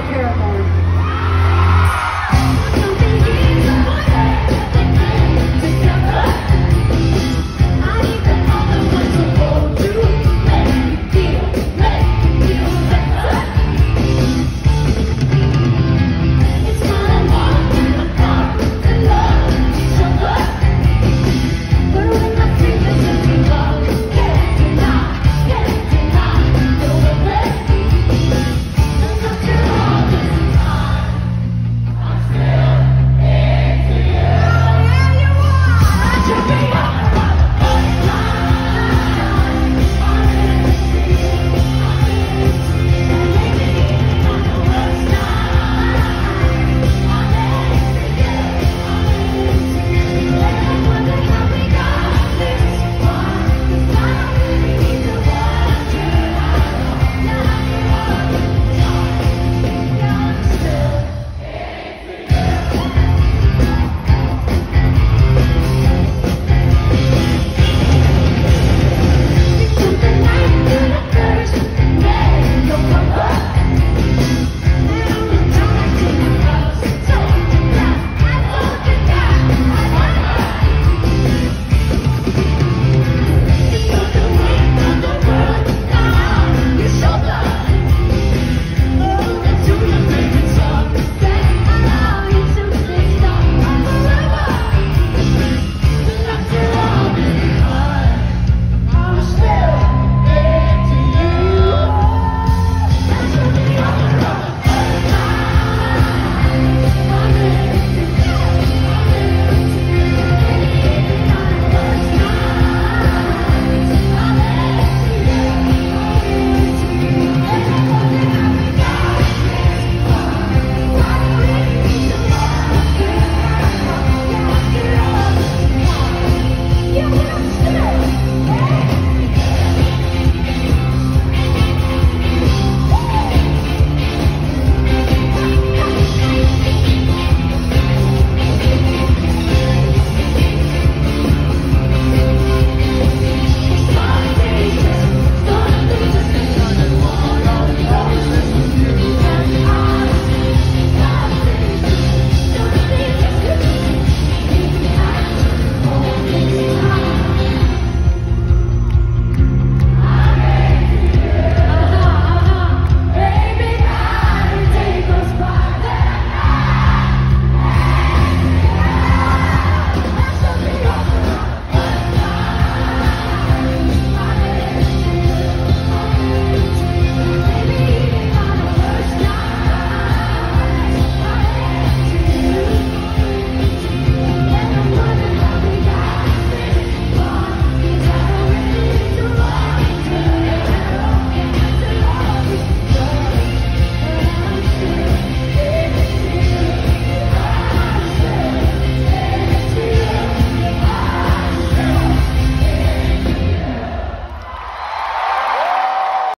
the of Paramore.